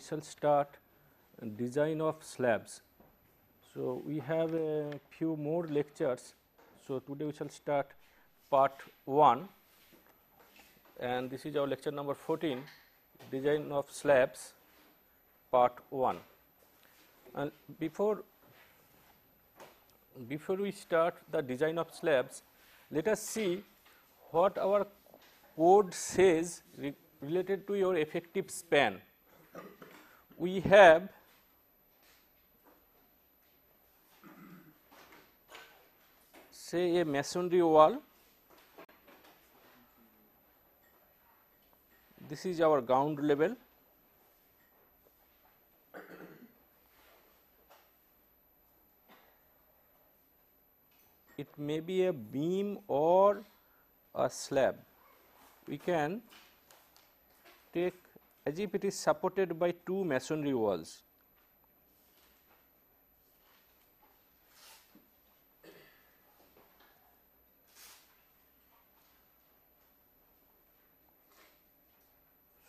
shall start uh, design of slabs. So, we have a few more lectures. So, today we shall start part 1 and this is our lecture number 14 design of slabs part 1. And before before we start the design of slabs, let us see what our code says re related to your effective span. We have say a masonry wall, this is our ground level it may be a beam or a slab. We can take as if it is supported by two masonry walls.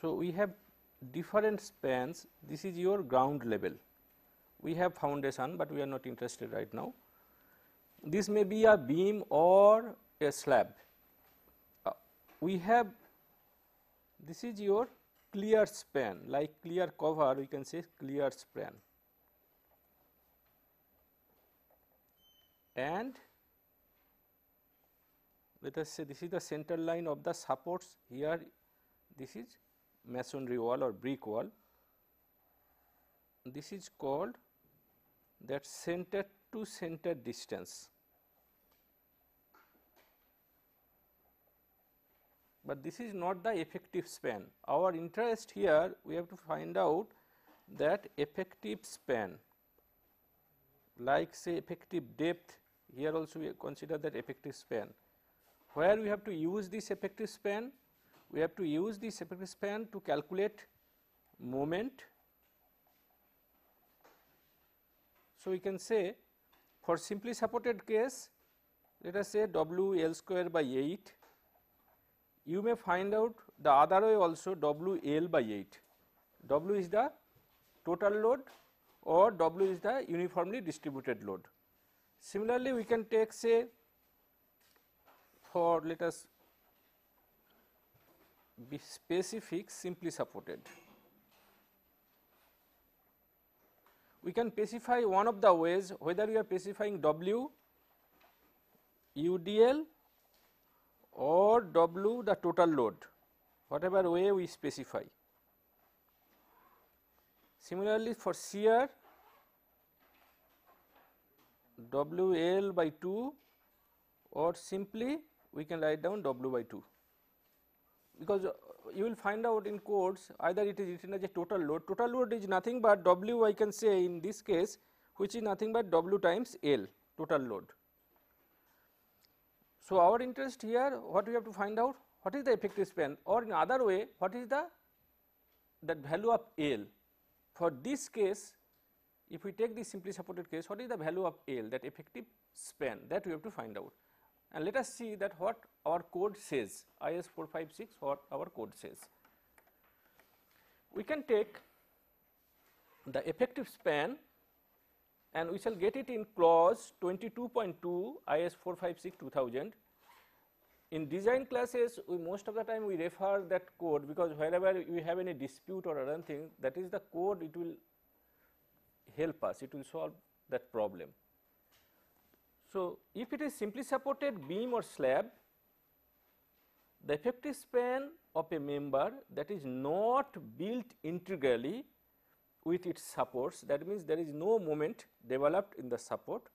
So, we have different spans this is your ground level. We have foundation, but we are not interested right now. This may be a beam or a slab. Uh, we have this is your clear span like clear cover we can say clear span. And let us say this is the center line of the supports. Here this is masonry wall or brick wall. This is called that center to center distance. But this is not the effective span. Our interest here we have to find out that effective span like say effective depth here also we consider that effective span. Where we have to use this effective span? We have to use this effective span to calculate moment. So, we can say for simply supported case, let us say W L square by 8. You may find out the other way also W L by 8. W is the total load or W is the uniformly distributed load. Similarly, we can take say for let us be specific simply supported. we can specify one of the ways whether we are specifying W UDL or W the total load whatever way we specify. Similarly, for shear WL by 2 or simply we can write down W by 2 because uh, you will find out in codes either it is written as a total load. Total load is nothing but W I can say in this case which is nothing but W times L total load. So, our interest here what we have to find out what is the effective span or in other way what is the that value of L. For this case if we take the simply supported case what is the value of L that effective span that we have to find out and let us see that what our code says IS 456 what our code says. We can take the effective span and we shall get it in clause 22.2 IS 456 2000. In design classes we most of the time we refer that code because wherever we have any dispute or other thing that is the code it will help us it will solve that problem. So, if it is simply supported beam or slab, the effective span of a member that is not built integrally with its supports that means there is no moment developed in the support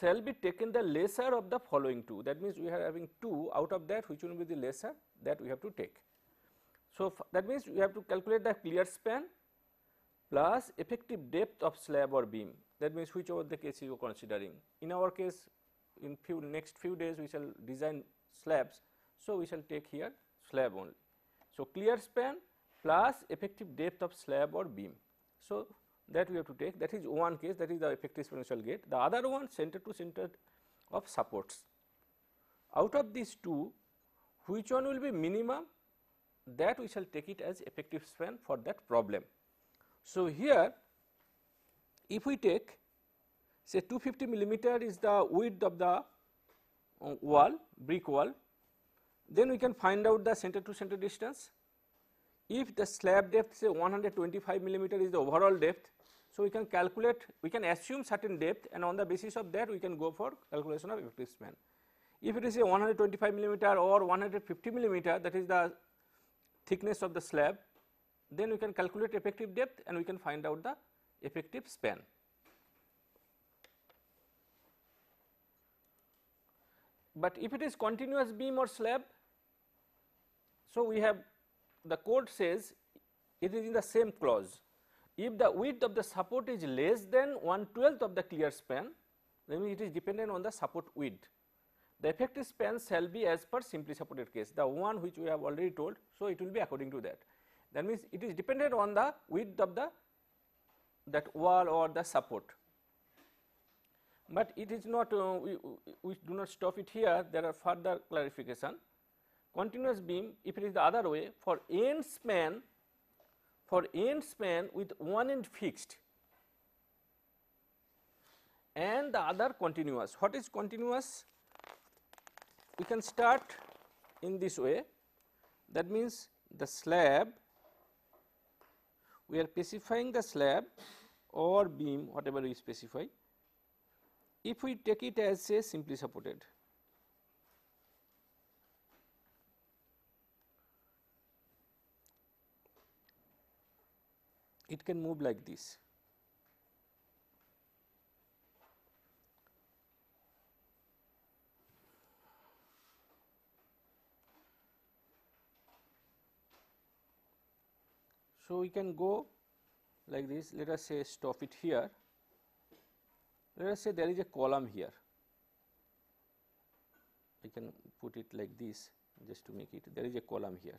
shall be taken the lesser of the following two that means we are having two out of that which will be the lesser that we have to take. So, that means we have to calculate the clear span plus effective depth of slab or beam that means which whichever the case you are considering. In our case in few next few days we shall design slabs. So, we shall take here slab only. So, clear span plus effective depth of slab or beam. So, that we have to take that is one case that is the effective shall get. The other one center to center of supports. Out of these two which one will be minimum that we shall take it as effective span for that problem. So, here if we take say 250 millimeter is the width of the uh, wall brick wall then we can find out the center to center distance. If the slab depth say 125 millimeter is the overall depth, so we can calculate, we can assume certain depth and on the basis of that we can go for calculation of effective span. If it is a 125 millimeter or 150 millimeter that is the thickness of the slab, then we can calculate effective depth and we can find out the effective span. But if it is continuous beam or slab, so we have the code says it is in the same clause. If the width of the support is less than 1 12th of the clear span, then it is dependent on the support width. The effective span shall be as per simply supported case, the one which we have already told. So, it will be according to that. That means, it is dependent on the width of the that wall or the support. But it is not uh, we, we do not stop it here there are further clarification continuous beam if it is the other way for end span for end span with one end fixed and the other continuous. What is continuous? We can start in this way that means the slab we are specifying the slab or beam whatever we specify if we take it as say simply supported. It can move like this. So, we can go like this. Let us say stop it here. Let us say there is a column here, I can put it like this just to make it, there is a column here,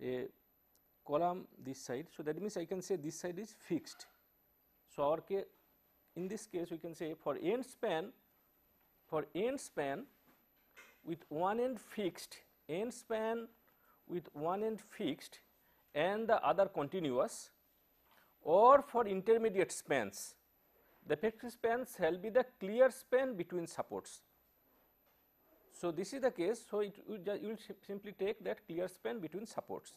a column this side. So, that means I can say this side is fixed. So, our case in this case we can say for end span, for end span with one end fixed, end span with one end fixed and the other continuous or for intermediate spans, the effective span shall be the clear span between supports. So, this is the case. So, it you will simply take that clear span between supports.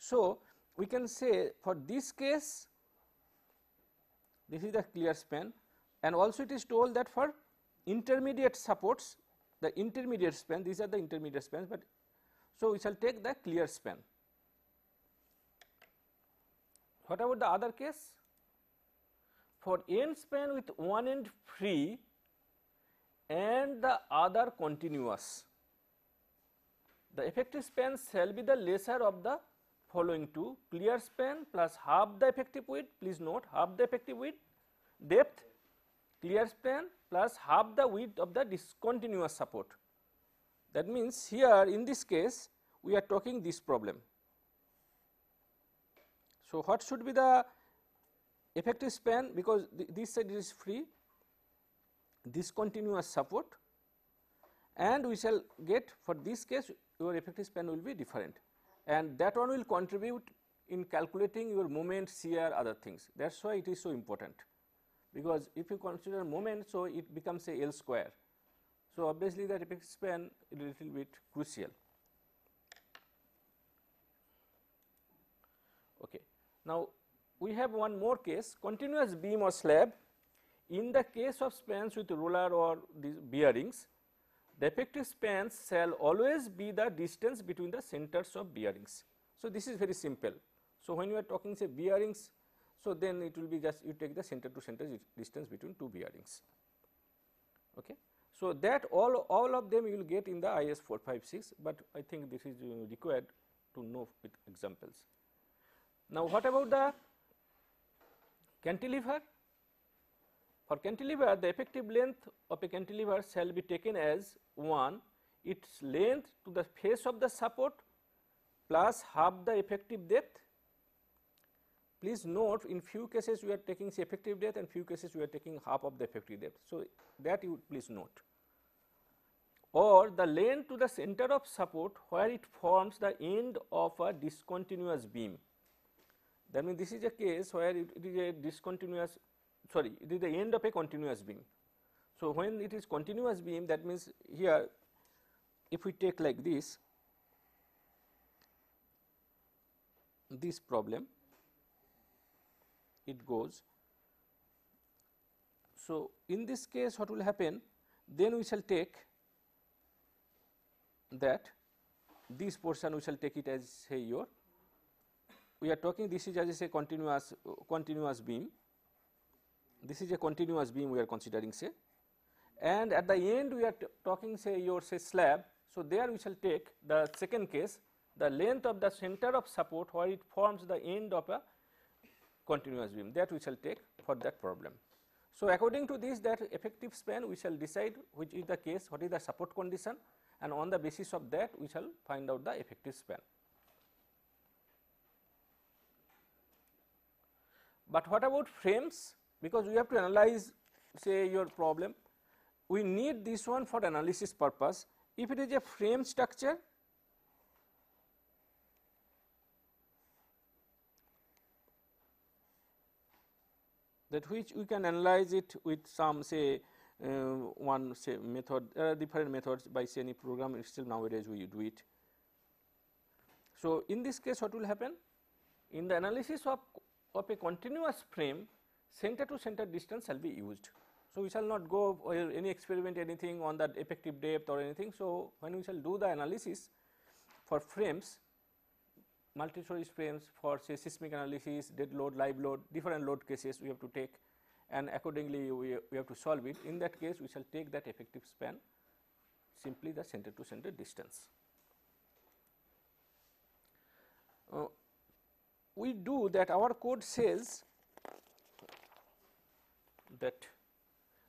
So, we can say for this case this is the clear span and also it is told that for intermediate supports the intermediate span these are the intermediate spans, but so we shall take the clear span. What about the other case? For end span with one end free and the other continuous, the effective span shall be the lesser of the following two clear span plus half the effective width please note half the effective width depth clear span plus half the width of the discontinuous support. That means, here in this case we are talking this problem. So, what should be the effective span? Because th this side is free discontinuous support and we shall get for this case your effective span will be different and that one will contribute in calculating your moment shear other things that is why it is so important because if you consider moment so it becomes a L square. So, obviously that effective span is a little bit crucial. Okay. Now, we have one more case continuous beam or slab in the case of spans with roller or these bearings effective spans shall always be the distance between the centers of bearings. So, this is very simple. So, when you are talking say bearings so then it will be just you take the center to center distance between two bearings. Okay. So, that all, all of them you will get in the IS 456, but I think this is uh, required to know with examples. Now, what about the cantilever? For cantilever, the effective length of a cantilever shall be taken as 1 its length to the face of the support plus half the effective depth. Please note in few cases we are taking effective depth and few cases we are taking half of the effective depth. So, that you please note. or the length to the center of support where it forms the end of a discontinuous beam. That means, this is a case where it, it is a discontinuous sorry it is the end of a continuous beam. So, when it is continuous beam that means, here if we take like this this problem it goes. So, in this case what will happen then we shall take that this portion we shall take it as say your we are talking this is as a continuous uh, continuous beam this is a continuous beam we are considering say and at the end we are talking say your say slab. So, there we shall take the second case the length of the center of support where it forms the end of a continuous beam that we shall take for that problem. So, according to this that effective span we shall decide which is the case what is the support condition and on the basis of that we shall find out the effective span. But what about frames because we have to analyze say your problem. We need this one for analysis purpose. If it is a frame structure that which we can analyze it with some say uh, one say method there are different methods by say any program still nowadays we do it. So, in this case what will happen? In the analysis of, of a continuous frame center to center distance shall be used. So, we shall not go any experiment anything on that effective depth or anything. So, when we shall do the analysis for frames multi-story frames for say seismic analysis, dead load, live load, different load cases we have to take and accordingly we, we have to solve it. In that case, we shall take that effective span simply the center to center distance. Uh, we do that our code says that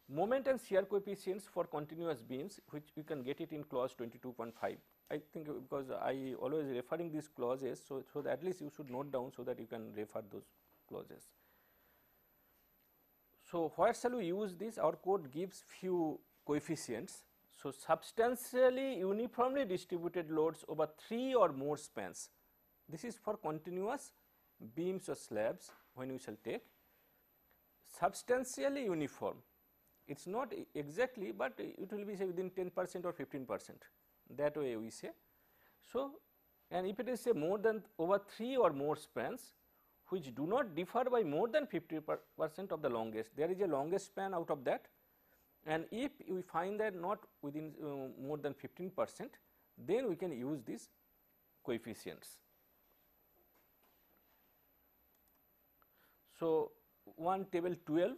moment and shear coefficients for continuous beams which you can get it in clause 22.5 I think because I always referring these clauses. So, so at least you should note down so that you can refer those clauses. So, where shall we use this? Our code gives few coefficients. So, substantially uniformly distributed loads over 3 or more spans. This is for continuous beams or slabs when we shall take substantially uniform. It is not exactly, but it will be say within 10 percent or 15 percent that way we say. So, and if it is say more than over 3 or more spans which do not differ by more than 50 percent of the longest, there is a longest span out of that and if we find that not within uh, more than 15 percent, then we can use these coefficients. So, one table 12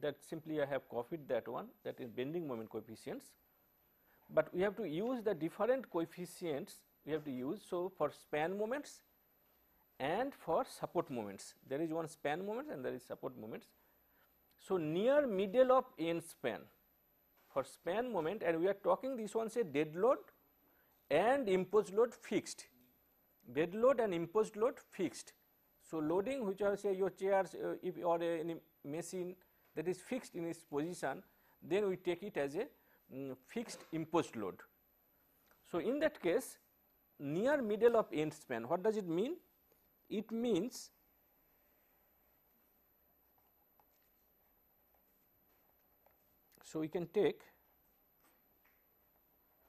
that simply I have copied that one that is bending moment coefficients but we have to use the different coefficients we have to use. So, for span moments and for support moments there is one span moment and there is support moments. So, near middle of end span for span moment and we are talking this one say dead load and imposed load fixed dead load and imposed load fixed. So, loading which are say your chairs uh, if or any machine that is fixed in its position then we take it as a um, fixed imposed load. So, in that case near middle of end span what does it mean? It means so we can take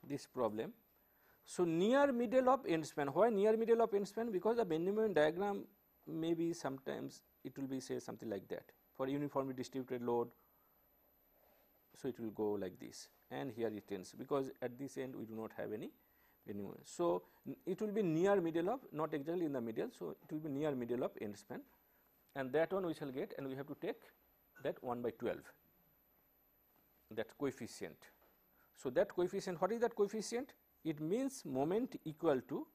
this problem. So, near middle of end span why near middle of end span because the bending moment diagram may be sometimes it will be say something like that for uniformly distributed load. So, it will go like this and here it ends because at this end we do not have any anymore. So, it will be near middle of not exactly in the middle. So, it will be near middle of end span and that one we shall get and we have to take that 1 by 12 that coefficient. So, that coefficient what is that coefficient? It means moment equal to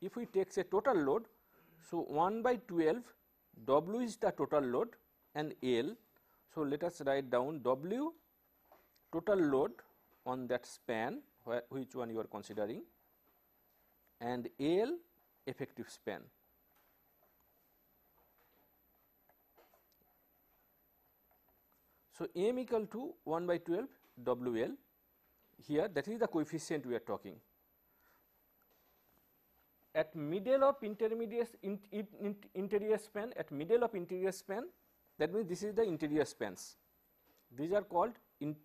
if we take say total load. So, 1 by 12 W is the total load and L. So, let us write down W total load on that span where, which one you are considering and L effective span. So, m equal to 1 by 12 WL. here that is the coefficient we are talking. At middle of intermediate in, in, in, interior span at middle of interior span that means this is the interior spans these are called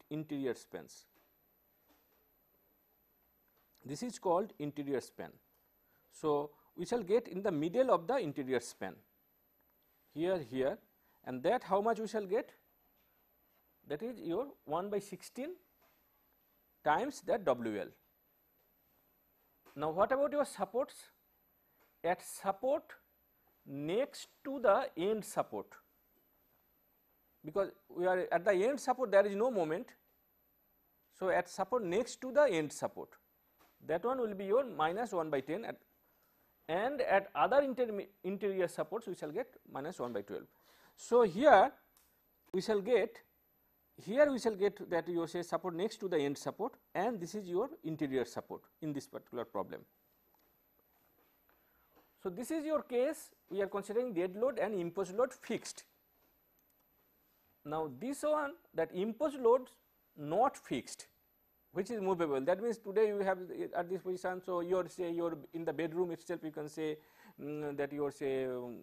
interior spans. This is called interior span. So, we shall get in the middle of the interior span here here and that how much we shall get that is your 1 by 16 times that WL. Now, what about your supports? At support next to the end support because we are at the end support there is no moment. So, at support next to the end support that one will be your minus 1 by 10 at and at other inter interior supports we shall get minus 1 by 12. So, here we shall get here we shall get that you say support next to the end support and this is your interior support in this particular problem. So, this is your case we are considering dead load and imposed load fixed. Now, this one that imposed load not fixed which is movable that means today you have at this position. So, you are say you are in the bedroom itself you can say um, that you are say um,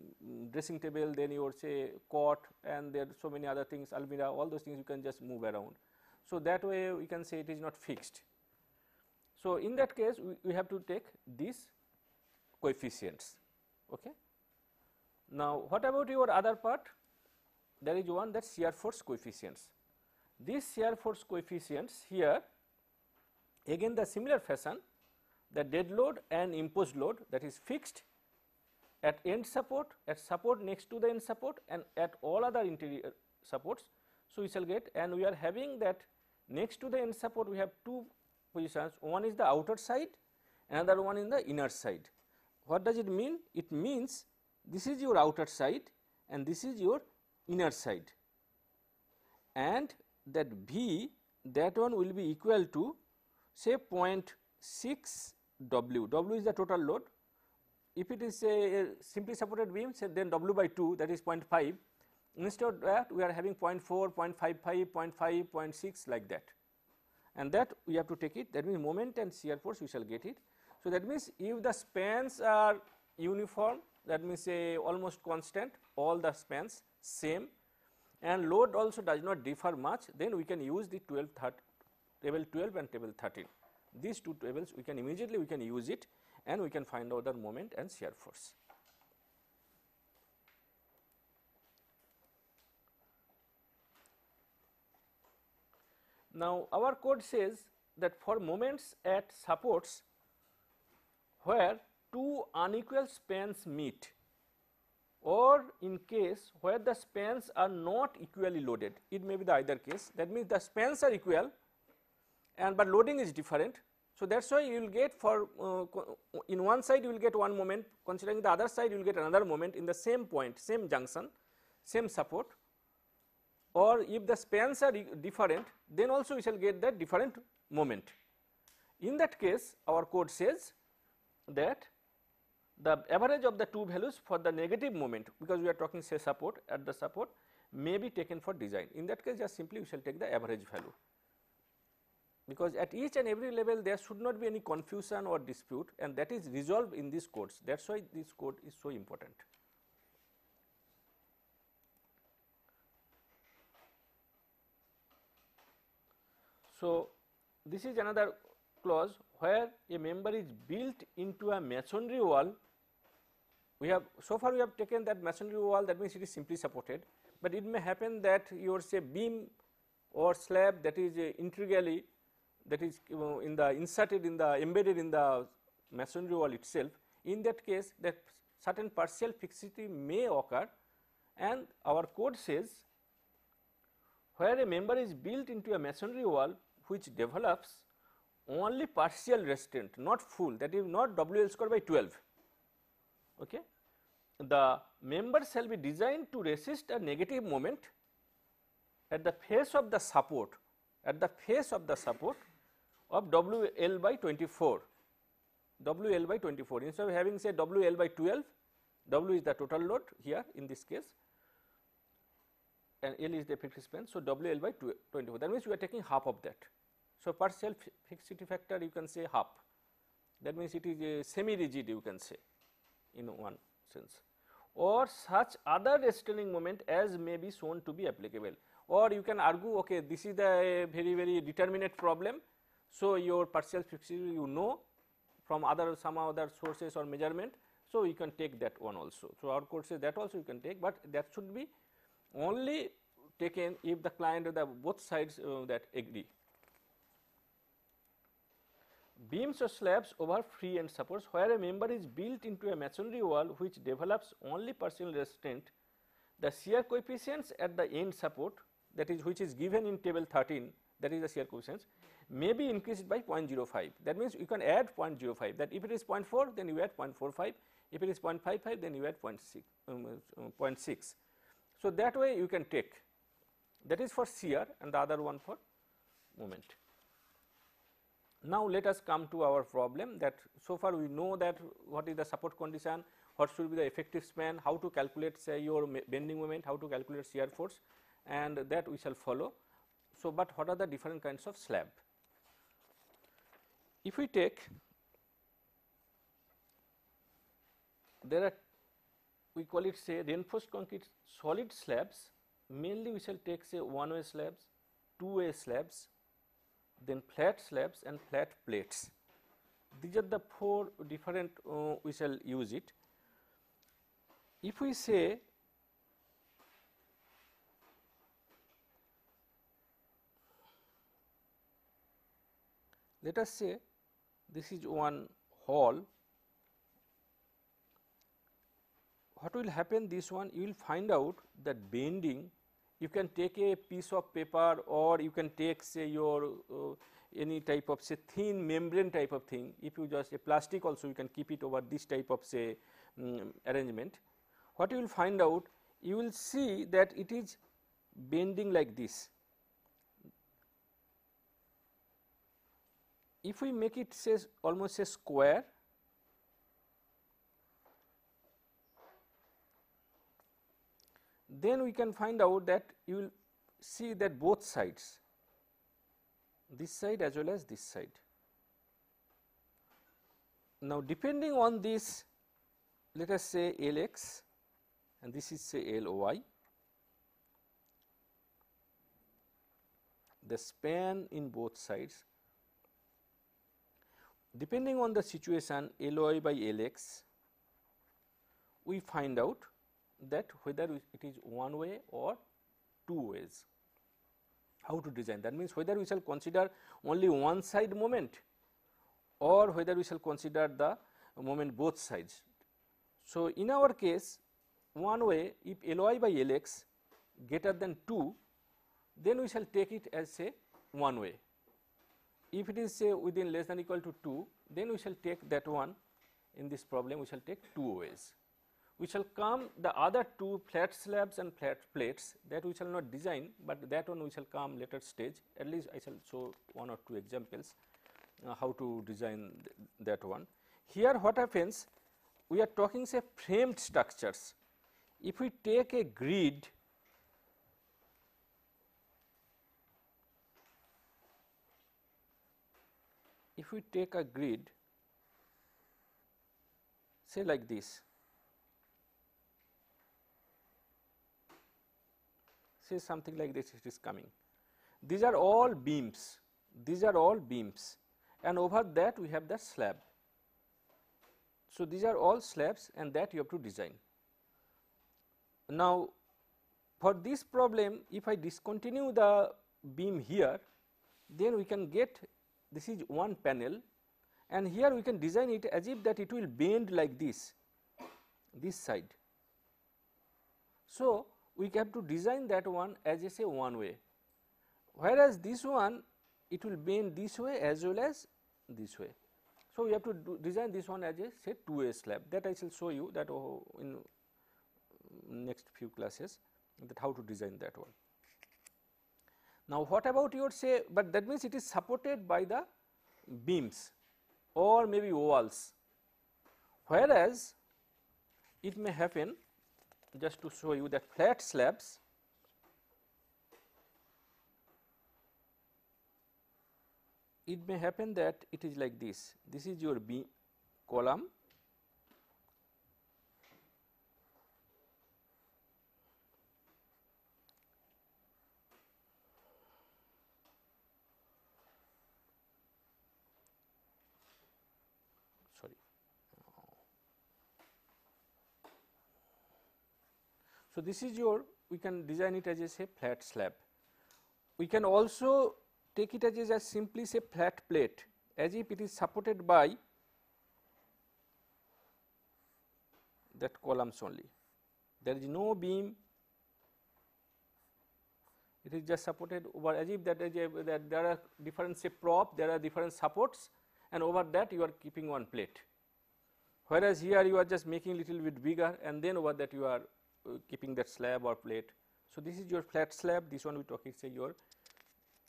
dressing table then you are say cot and there are so many other things almirah all those things you can just move around. So, that way we can say it is not fixed. So, in that case we, we have to take these coefficients. Okay. Now, what about your other part? There is one that shear force coefficients. These shear force coefficients here again the similar fashion the dead load and imposed load that is fixed at end support, at support next to the end support and at all other interior supports. So, we shall get and we are having that next to the end support we have two positions one is the outer side another one in the inner side. What does it mean? It means this is your outer side and this is your inner side and that V that one will be equal to say 0.6 W, W is the total load. If it is a simply supported beam say then W by 2 that is 0.5 instead of that we are having 0 0.4, 0 0.55, 0 0.5, 0 0.6 like that and that we have to take it that means moment and shear force we shall get it. So, that means if the spans are uniform that means say almost constant all the spans same and load also does not differ much then we can use the 12 table 12 and table 13. These two tables we can immediately we can use it and we can find out the moment and shear force. Now, our code says that for moments at supports where two unequal spans meet or in case where the spans are not equally loaded, it may be the either case that means the spans are equal and but loading is different. So, that is why you will get for uh, in one side you will get one moment considering the other side you will get another moment in the same point same junction same support or if the spans are different then also we shall get that different moment. In that case our code says that the average of the two values for the negative moment because we are talking say support at the support may be taken for design. In that case just simply we shall take the average value because at each and every level there should not be any confusion or dispute and that is resolved in these codes that is why this code is so important. So, this is another clause where a member is built into a masonry wall. We have so far we have taken that masonry wall that means it is simply supported, but it may happen that your say beam or slab that is uh, integrally that is uh, in the inserted in the embedded in the masonry wall itself in that case that certain partial fixity may occur. And our code says where a member is built into a masonry wall which develops only partial restraint not full that is not WL square by 12 okay. The member shall be designed to resist a negative moment at the face of the support at the face of the support of WL by 24 WL by 24 instead of having say WL by 12 W is the total load here in this case and L is the effective span. So, WL by 24 that means we are taking half of that So, partial fixity factor you can say half that means it is a semi rigid you can say in one sense or such other restraining moment as may be shown to be applicable or you can argue okay this is the very very determinate problem. So, your partial fixity you know from other some other sources or measurement. So, you can take that one also. So, our course says that also you can take, but that should be only taken if the client or the both sides uh, that agree. Beams or slabs over free end supports where a member is built into a masonry wall which develops only partial restraint, the shear coefficients at the end support that is which is given in table 13 that is the shear coefficients may be increased by 0.05. That means, you can add 0.05 that if it is 0.4 then you add 0.45, if it is 0.55 then you add 0.6. Um, uh, 0.6. So, that way you can take that is for shear and the other one for moment. Now, let us come to our problem that so far we know that what is the support condition, what should be the effective span, how to calculate say your bending moment, how to calculate shear force and that we shall follow. So, but what are the different kinds of slab? If we take there are we call it say reinforced concrete solid slabs mainly we shall take say one way slabs, two way slabs, then flat slabs and flat plates. These are the four different uh, we shall use it. If we say let us say this is one hall what will happen this one you will find out that bending you can take a piece of paper or you can take say your uh, any type of say thin membrane type of thing. If you just a plastic also you can keep it over this type of say um, arrangement. What you will find out you will see that it is bending like this. If we make it say almost a square then we can find out that you will see that both sides this side as well as this side. Now, depending on this let us say L x and this is say L y the span in both sides depending on the situation L y by L x we find out that whether it is one way or two ways. How to design that means whether we shall consider only one side moment or whether we shall consider the moment both sides. So, in our case one way if Ly by Lx greater than 2 then we shall take it as say one way. If it is say within less than equal to 2 then we shall take that one in this problem we shall take two ways we shall come the other two flat slabs and flat plates that we shall not design, but that one we shall come later stage at least I shall show one or two examples uh, how to design th that one. Here what happens we are talking say framed structures. If we take a grid if we take a grid say like this say something like this it is coming. These are all beams, these are all beams and over that we have the slab. So, these are all slabs and that you have to design. Now, for this problem if I discontinue the beam here then we can get this is one panel and here we can design it as if that it will bend like this, this side. So, we have to design that one as a say one way, whereas this one it will bend this way as well as this way. So, we have to design this one as a say two way slab that I shall show you that oh, in next few classes that how to design that one. Now, what about your say, but that means it is supported by the beams or maybe walls, whereas it may happen just to show you that flat slabs it may happen that it is like this, this is your B column sorry. So, this is your we can design it as a say flat slab. We can also take it as a simply say flat plate as if it is supported by that columns only. There is no beam, it is just supported over as if that, a, that there are different say prop, there are different supports and over that you are keeping one plate. Whereas, here you are just making little bit bigger and then over that you are keeping that slab or plate. So, this is your flat slab, this one we talk is say your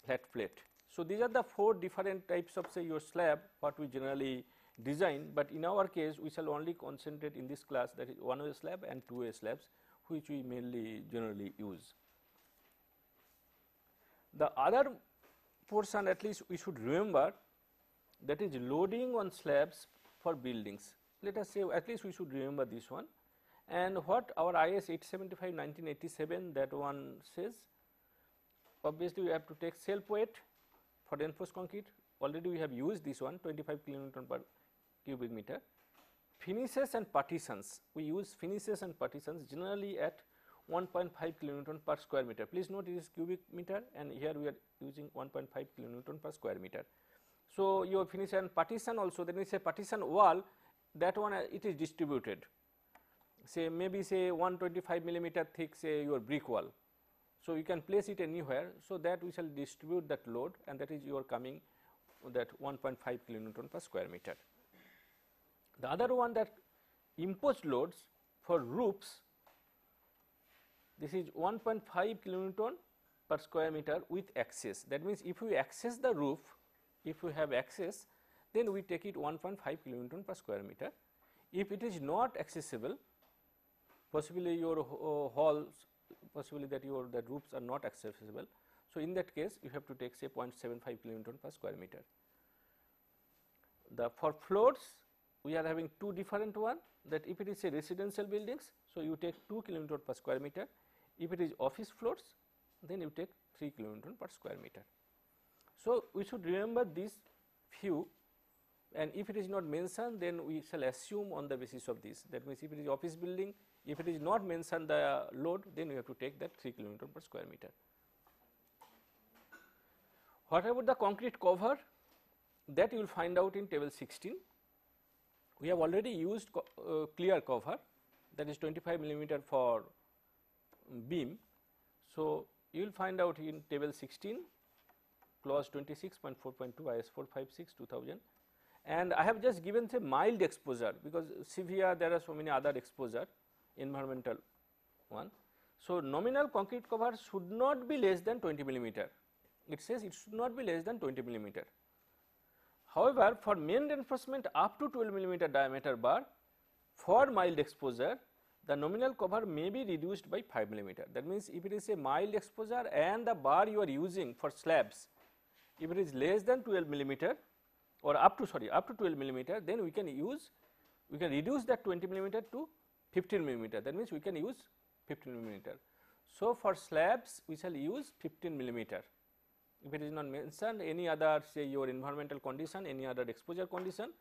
flat plate. So, these are the four different types of say your slab what we generally design, but in our case we shall only concentrate in this class that is one way slab and two way slabs which we mainly generally use. The other portion at least we should remember that is loading on slabs for buildings. Let us say at least we should remember this one and what our IS 875 1987 that one says obviously we have to take self weight for reinforced concrete already we have used this one 25 kilonewton per cubic meter. Finishes and partitions we use finishes and partitions generally at 1.5 kilonewton per square meter. Please note it is cubic meter and here we are using 1.5 kilonewton per square meter. So, your finish and partition also that means a partition wall that one uh, it is distributed say maybe say 125 millimeter thick say your brick wall. So, you can place it anywhere. So, that we shall distribute that load and that is your coming that 1.5 kilonewton per square meter. The other one that imposed loads for roofs this is 1.5 kilonewton per square meter with access. That means, if we access the roof, if we have access, then we take it 1.5 kilonewton per square meter. If it is not accessible, possibly your uh, halls, possibly that your the roofs are not accessible. So, in that case, you have to take say 0.75 kilonewton per square meter. The for floors, we are having two different one that if it is a residential buildings, so you take 2 kilonewton per square meter if it is office floors, then you take 3 kilonewton per square meter. So, we should remember these few and if it is not mentioned then we shall assume on the basis of this that means if it is office building if it is not mentioned the load then we have to take that 3 kilonewton per square meter. What about the concrete cover that you will find out in table 16. We have already used uh, clear cover that is 25 millimeter for beam. So, you will find out in table 16 clause 26.4.2 IS 456 2000 and I have just given say mild exposure because severe there are so many other exposure environmental one. So, nominal concrete cover should not be less than 20 millimeter it says it should not be less than 20 millimeter. However, for main reinforcement up to 12 millimeter diameter bar for mild exposure the nominal cover may be reduced by 5 millimeter. That means, if it is a mild exposure and the bar you are using for slabs, if it is less than 12 millimeter or up to sorry up to 12 millimeter, then we can use we can reduce that 20 millimeter to 15 millimeter. That means, we can use 15 millimeter. So, for slabs we shall use 15 millimeter. If it is not mentioned any other say your environmental condition, any other exposure condition,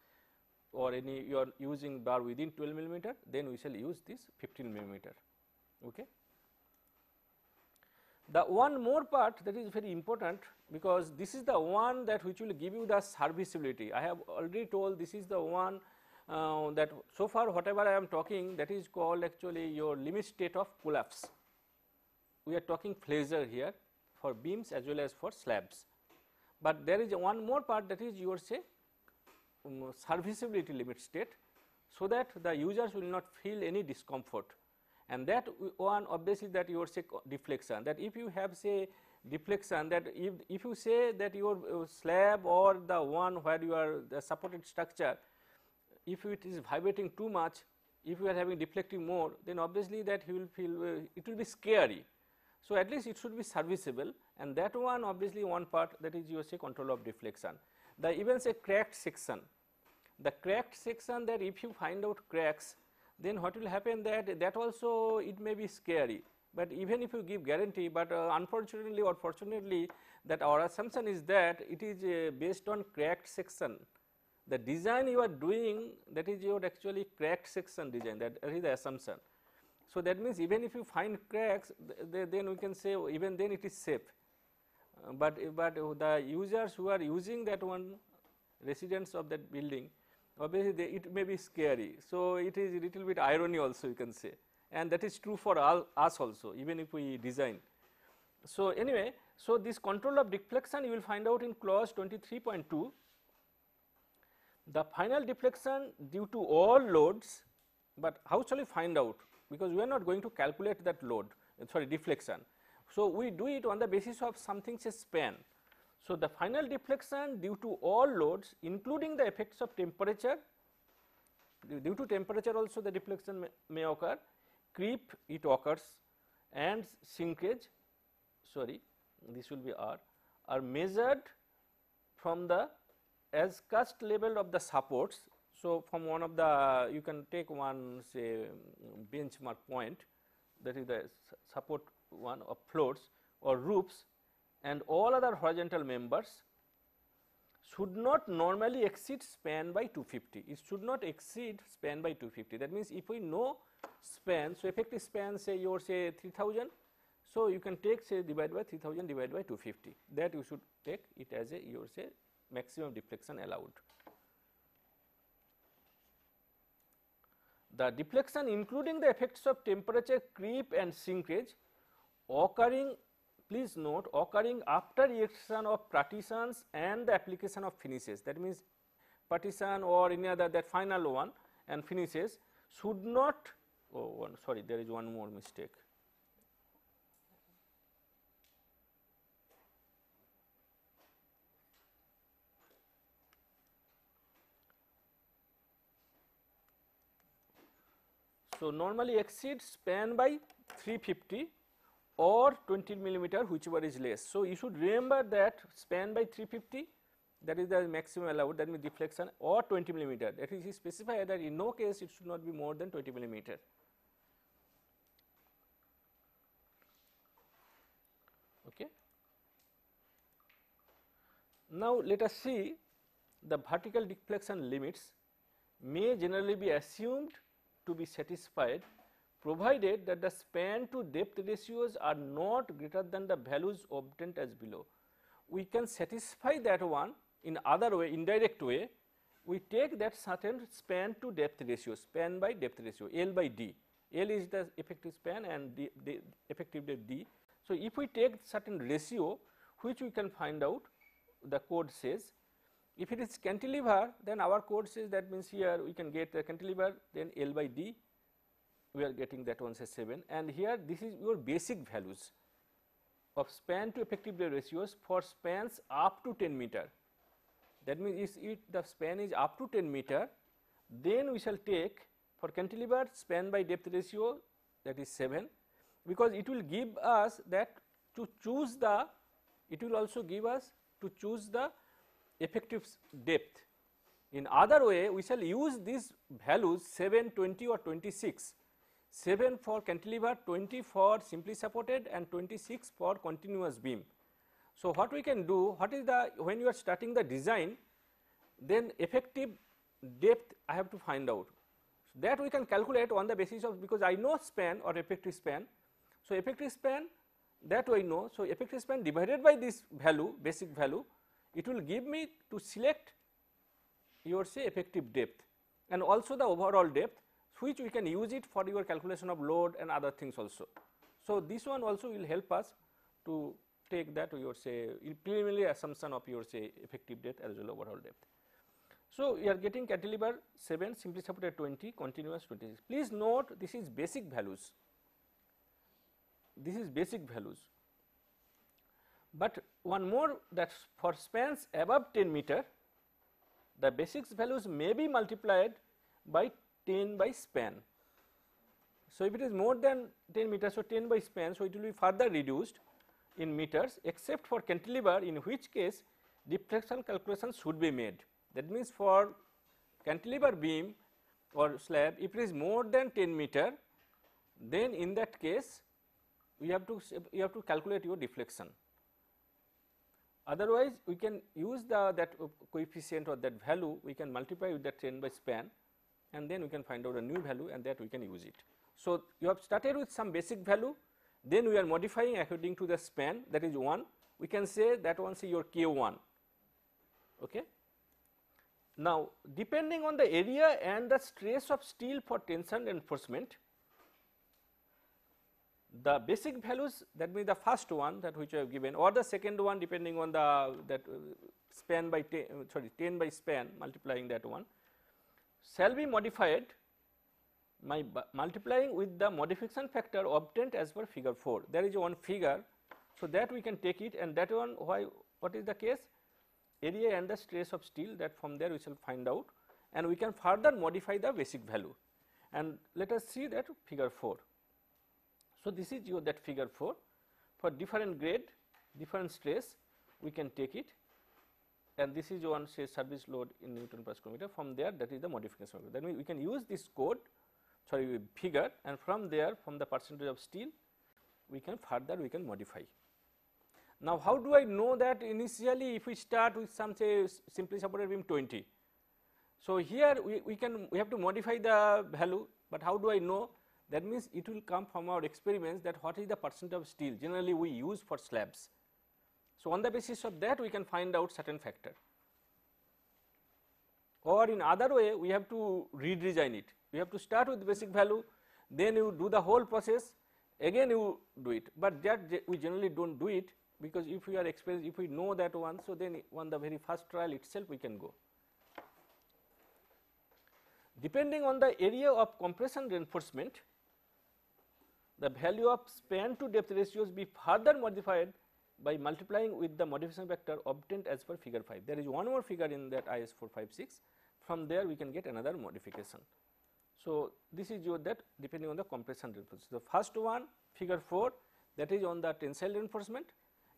or any you are using bar within 12 millimeter then we shall use this 15 millimeter. Okay. The one more part that is very important because this is the one that which will give you the serviceability. I have already told this is the one uh, that so far whatever I am talking that is called actually your limit state of collapse. We are talking flexure here for beams as well as for slabs, but there is one more part that is your say um, serviceability limit state so that the users will not feel any discomfort and that one obviously that your say deflection that if you have say deflection that if, if you say that your uh, slab or the one where you are the supported structure if it is vibrating too much if you are having deflecting more then obviously that you will feel uh, it will be scary. So, at least it should be serviceable and that one obviously one part that is you say control of deflection. The even say cracked section, the cracked section that if you find out cracks then what will happen that that also it may be scary, but even if you give guarantee, but uh, unfortunately or fortunately that our assumption is that it is uh, based on cracked section. The design you are doing that is your actually cracked section design that is the assumption. So, that means even if you find cracks th th then we can say even then it is safe, uh, but, but the users who are using that one residents of that building obviously they, it may be scary. So, it is a little bit irony also you can say and that is true for all us also even if we design. So, anyway, so this control of deflection you will find out in clause 23.2 the final deflection due to all loads, but how shall we find out because we are not going to calculate that load sorry deflection. So, we do it on the basis of something say span. So, the final deflection due to all loads including the effects of temperature, due to temperature also the deflection may, may occur, creep it occurs and shrinkage sorry this will be R are measured from the as cast level of the supports. So, from one of the you can take one say benchmark point that is the support one of floors or roofs and all other horizontal members should not normally exceed span by 250. It should not exceed span by 250. That means, if we know span, so effective span say your say 3000. So, you can take say divide by 3000 divided by 250 that you should take it as a your say maximum deflection allowed. The deflection including the effects of temperature creep and shrinkage occurring please note occurring after erection of partitions and the application of finishes that means partition or any other that final one and finishes should not oh one sorry there is one more mistake So, normally exceeds span by 350 or 20 millimeter whichever is less. So, you should remember that span by 350 that is the maximum allowed that means deflection or 20 millimeter that is specified that in no case it should not be more than 20 millimeter. Okay. Now, let us see the vertical deflection limits may generally be assumed to be satisfied provided that the span to depth ratios are not greater than the values obtained as below. We can satisfy that one in other way indirect way we take that certain span to depth ratio span by depth ratio L by D. L is the effective span and D, D effective depth D. So, if we take certain ratio which we can find out the code says if it is cantilever then our code says that means here we can get the cantilever then L by D we are getting that one says 7 and here this is your basic values of span to effective ratios for spans up to 10 meter. That means, if the span is up to 10 meter then we shall take for cantilever span by depth ratio that is 7 because it will give us that to choose the it will also give us to choose the effective depth. In other way we shall use these values 7, 20 or 26, 7 for cantilever, 20 for simply supported and 26 for continuous beam. So, what we can do, what is the when you are starting the design then effective depth I have to find out. So, that we can calculate on the basis of because I know span or effective span. So, effective span that I know. So, effective span divided by this value basic value it will give me to select your say effective depth and also the overall depth which we can use it for your calculation of load and other things also. So, this one also will help us to take that your say preliminary assumption of your say effective depth as well overall depth. So, we are getting cantilever 7 simply supported 20 continuous 26. Please note this is basic values, this is basic values but one more that for spans above 10 meter the basics values may be multiplied by 10 by span. So, if it is more than 10 meter, so 10 by span, so it will be further reduced in meters except for cantilever in which case deflection calculation should be made. That means, for cantilever beam or slab if it is more than 10 meter then in that case we have to you have to calculate your deflection. Otherwise, we can use the that coefficient or that value we can multiply with that 10 by span and then we can find out a new value and that we can use it. So, you have started with some basic value then we are modifying according to the span that is 1 we can say that one say your k 1. Okay. Now, depending on the area and the stress of steel for tension reinforcement the basic values that means the first one that which I have given or the second one depending on the that uh, span by 10 uh, sorry 10 by span multiplying that one shall be modified by multiplying with the modification factor obtained as per figure 4 there is one figure so that we can take it and that one why what is the case? Area and the stress of steel that from there we shall find out and we can further modify the basic value. And let us see that figure 4 so, this is your that figure 4 for different grade different stress we can take it and this is one say service load in Newton per square meter from there that is the modification that means we can use this code sorry figure and from there from the percentage of steel we can further we can modify. Now, how do I know that initially if we start with some say simply supported beam 20. So, here we, we can we have to modify the value, but how do I know that means it will come from our experiments that what is the percent of steel generally we use for slabs. So, on the basis of that we can find out certain factor or in other way we have to redesign it. We have to start with basic value then you do the whole process again you do it, but that we generally do not do it because if we are experienced if we know that one. So, then on the very first trial itself we can go. Depending on the area of compression reinforcement the value of span to depth ratios be further modified by multiplying with the modification factor obtained as per figure 5. There is one more figure in that IS 456 from there we can get another modification. So, this is your that depending on the compression reinforcement. The first one figure 4 that is on the tensile reinforcement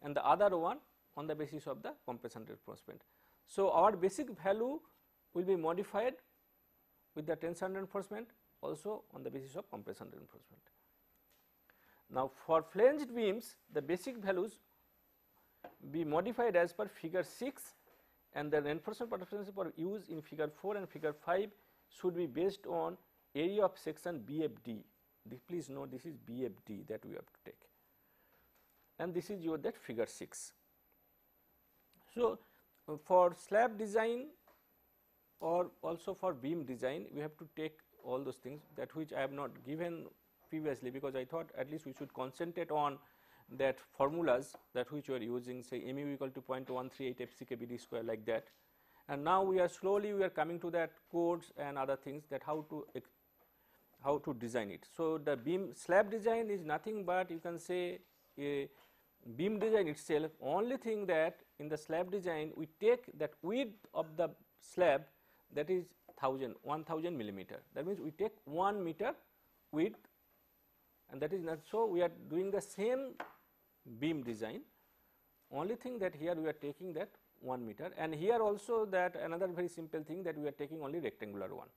and the other one on the basis of the compression reinforcement. So, our basic value will be modified with the tension reinforcement also on the basis of compression reinforcement. Now, for flanged beams the basic values be modified as per figure 6 and the reinforcement for use in figure 4 and figure 5 should be based on area of section BFD. This, please note this is BFD that we have to take and this is your that figure 6. So, uh, for slab design or also for beam design we have to take all those things that which I have not given previously because I thought at least we should concentrate on that formulas that which we are using say mu equal to 0.138 FCKBD square like that. And now we are slowly we are coming to that codes and other things that how to how to design it. So, the beam slab design is nothing but you can say a beam design itself only thing that in the slab design we take that width of the slab that is 1000 1000 millimeter that means we take 1 meter width and that is not so we are doing the same beam design only thing that here we are taking that 1 meter and here also that another very simple thing that we are taking only rectangular one.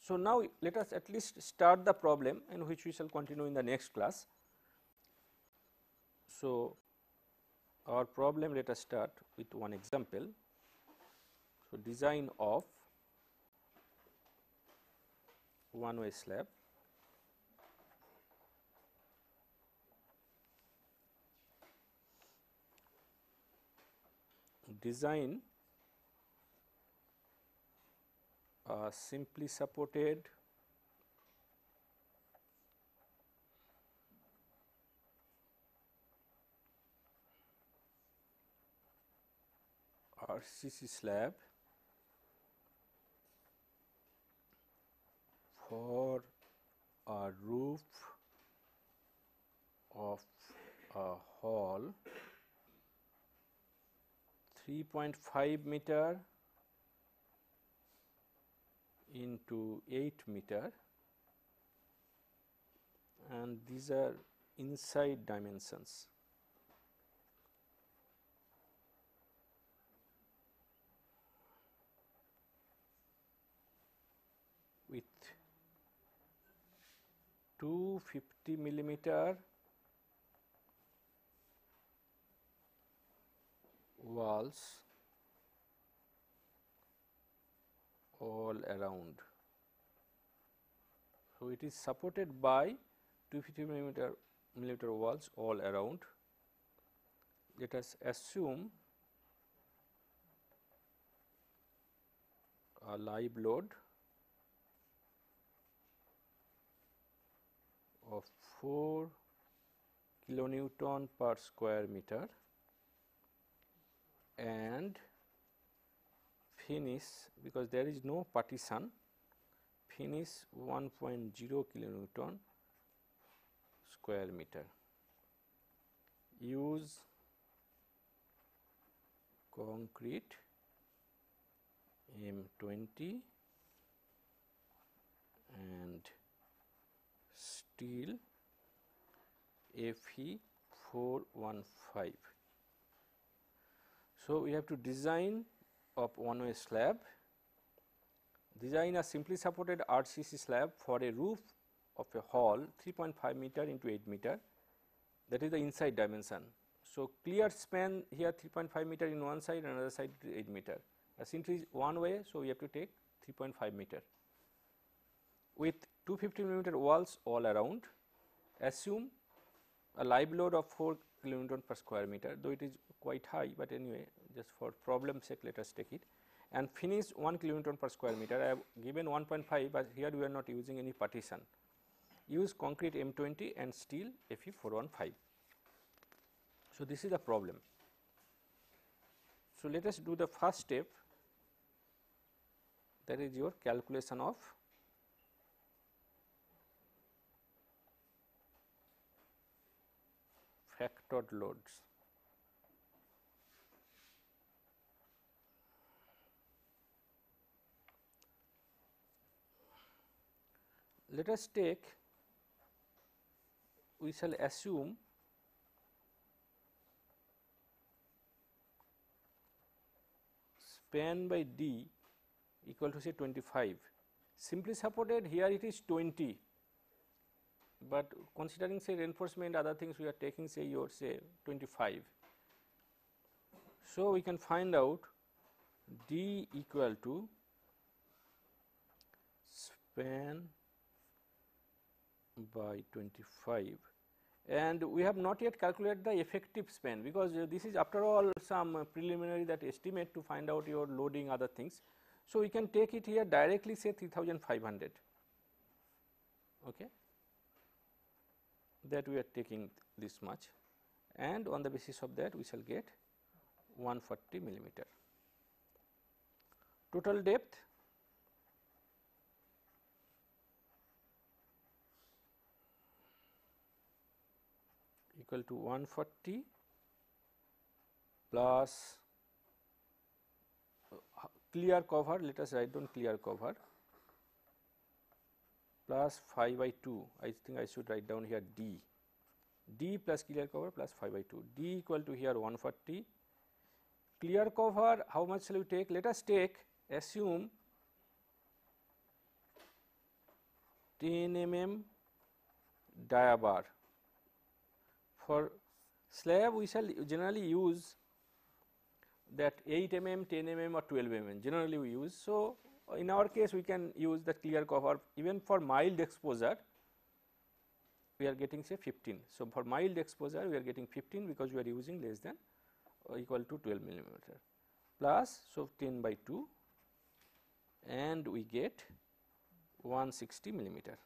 So, now let us at least start the problem and which we shall continue in the next class. So, our problem let us start with one example. So, design of one way slab design uh, simply supported RCC slab for a roof of a hall 3.5 meter into 8 meter and these are inside dimensions. with 250 millimeter walls all around. So, it is supported by 250 millimeter millimeter walls all around. Let us assume a live load of 4 kilonewton per square meter and finish because there is no partition finish 1.0 kilonewton square meter. Use concrete M20 and steel Fe 415. So, we have to design of one way slab, design a simply supported RCC slab for a roof of a hall 3.5 meter into 8 meter that is the inside dimension. So, clear span here 3.5 meter in one side and another side 8 meter. A symmetry is one way, so we have to take 3.5 meter. With 250 millimeter walls all around, assume a live load of 4 kilonewton per square meter, though it is quite high, but anyway just for problem sake let us take it and finish 1 kilonewton per square meter. I have given 1.5, but here we are not using any partition. Use concrete M20 and steel Fe 415. So, this is the problem. So, let us do the first step that is your calculation of factored loads. Let us take we shall assume span by d equal to say 25. Simply supported here it is 20, but considering say reinforcement other things we are taking say your say 25. So, we can find out d equal to span by 25 and we have not yet calculated the effective span because uh, this is after all some uh, preliminary that estimate to find out your loading other things. So, we can take it here directly say 3500 okay that we are taking this much. And on the basis of that we shall get 140 millimeter. Total depth? Equal to 140 plus uh, clear cover. Let us write down clear cover plus 5 by 2 I think I should write down here D. D plus clear cover plus 5 by 2 D equal to here 140 clear cover how much shall we take? Let us take assume 10 mm dia bar. For slab we shall generally use that 8 mm, 10 mm or 12 mm. Generally we use. So, Uh, in our case we can use the clear cover even for mild exposure we are getting say 15. So, for mild exposure we are getting 15 because we are using less than or equal to 12 millimeter plus so 10 by 2 and we get 160 millimeter.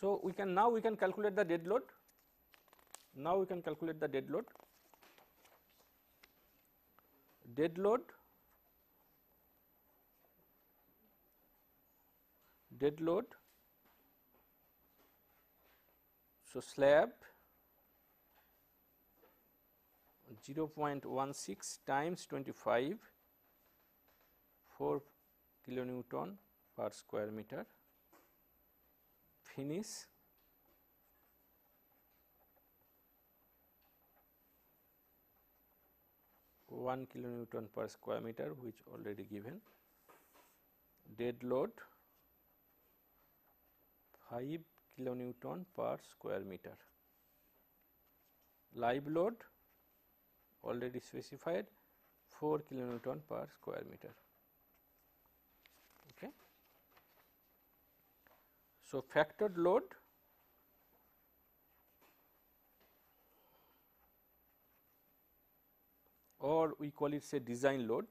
So, we can now we can calculate the dead load. Now, we can calculate the dead load. Dead load dead load. So, slab 0.16 times 25 4 kilonewton per square meter. Finish. One kilonewton per square meter which already given. Dead load 5 kilonewton per square meter. Live load already specified 4 kilonewton per square meter. Okay. So, factored load or we call it say design load.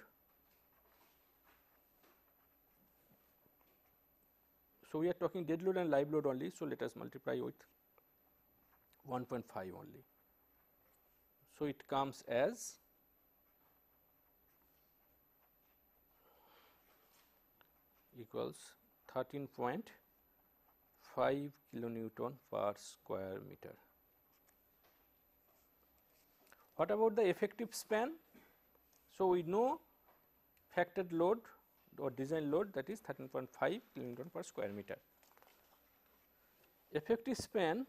So, we are talking dead load and live load only. So, let us multiply with 1.5 only. So, it comes as equals 13.5 kilonewton per square meter. What about the effective span? So, we know factored load or design load that is 13.5 kilonewton per square meter. Effective span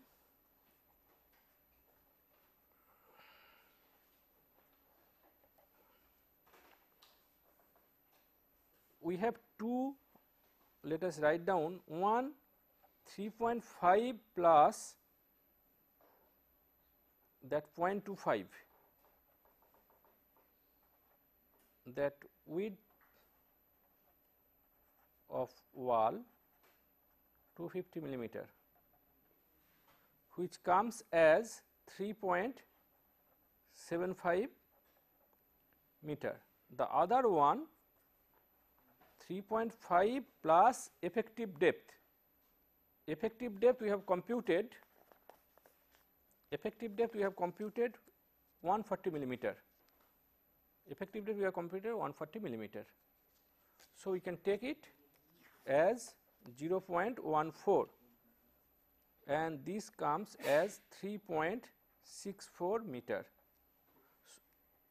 we have two let us write down one 3.5 plus that 0.25 that width of wall 250 millimeter which comes as 3.75 meter. The other one 3.5 plus effective depth. Effective depth we have computed, effective depth we have computed 140 millimeter. Effective depth we have computed 140 millimeter. So, we can take it as 0.14 and this comes as 3.64 meter.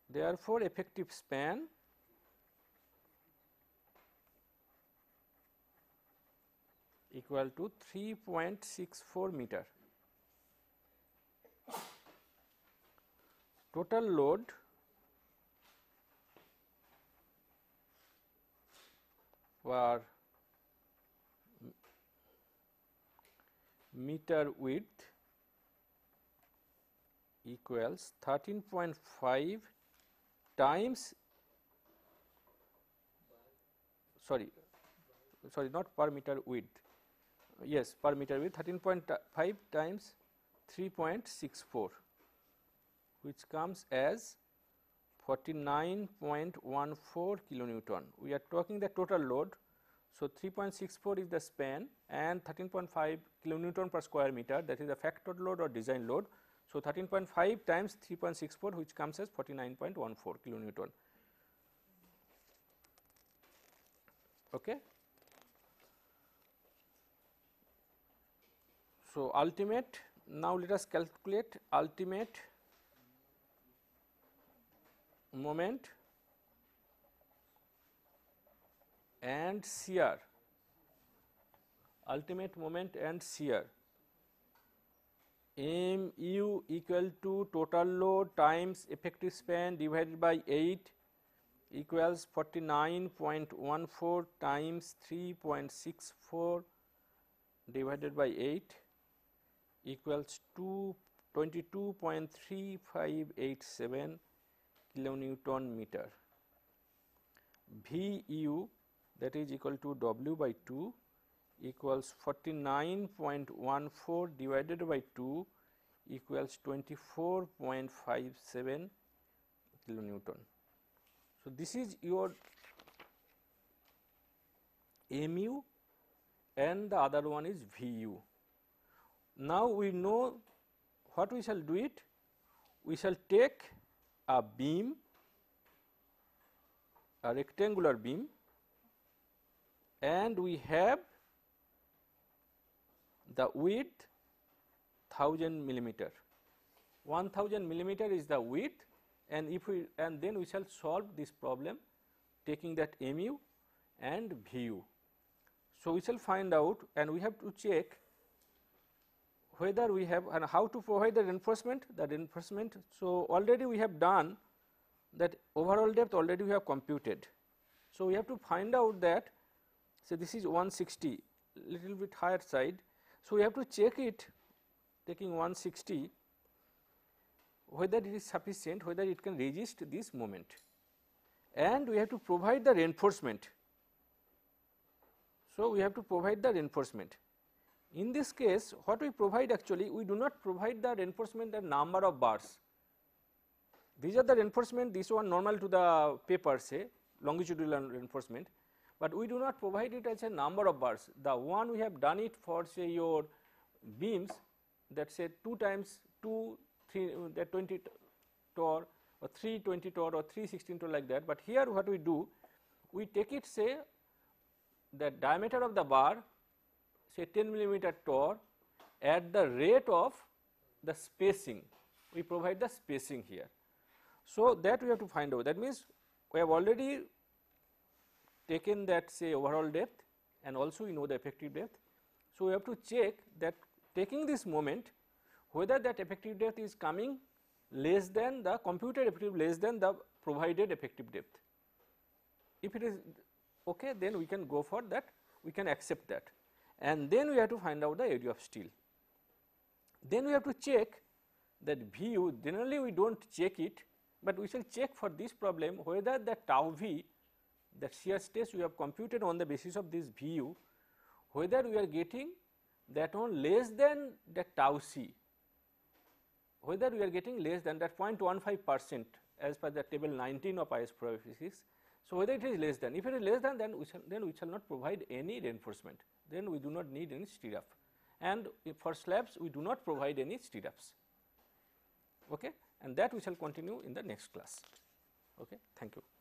Therefore, effective span equal to 3.64 meter. Total load for meter width equals 13.5 times sorry sorry not per meter width yes per meter width 13.5 times 3.64 which comes as 49.14 kilonewton. We are talking the total load. So, 3.64 is the span and 13.5 kilonewton per square meter that is the factored load or design load. So, 13.5 times 3.64 which comes as 49.14 kilonewton. Okay. So, ultimate now let us calculate ultimate moment and shear ultimate moment and shear m u equal to total load times effective span divided by 8 equals 49.14 times 3.64 divided by 8 equals to 22.3587 kilonewton meter. V u that is equal to W by 2 equals 49.14 divided by 2 equals 24.57 kilonewton. So, this is your mu and the other one is Vu. Now, we know what we shall do it, we shall take a beam, a rectangular beam and we have the width 1000 millimeter. 1000 millimeter is the width and if we and then we shall solve this problem taking that mu and vu. So, we shall find out and we have to check whether we have and how to provide the reinforcement the reinforcement. So, already we have done that overall depth already we have computed. So, we have to find out that say this is 160 little bit higher side. So, we have to check it taking 160 whether it is sufficient whether it can resist this moment and we have to provide the reinforcement. So, we have to provide the reinforcement. In this case what we provide actually we do not provide the reinforcement the number of bars. These are the reinforcement this one normal to the paper say longitudinal reinforcement, but we do not provide it as a number of bars. The one we have done it for say your beams that say 2 times 2 3 uh, that 20 tor or 320 tor or 316 tor like that, but here what we do we take it say the diameter of the bar say 10 millimeter tor at the rate of the spacing we provide the spacing here. So, that we have to find out that means we have already taken that say overall depth and also we know the effective depth. So, we have to check that taking this moment whether that effective depth is coming less than the computed effective less than the provided effective depth. If it is okay then we can go for that we can accept that and then we have to find out the area of steel. Then we have to check that VU generally we do not check it, but we shall check for this problem whether the tau V that shear stress we have computed on the basis of this VU whether we are getting that one less than the tau C whether we are getting less than that 0.15 percent as per the table 19 of IS 456. So, whether it is less than if it is less than then we shall then we shall not provide any reinforcement then we do not need any stirrup and for slabs we do not provide any stirrups okay and that we shall continue in the next class okay thank you